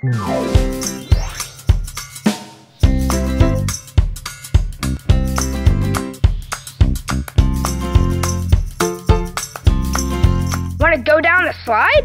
Want to go down the slide?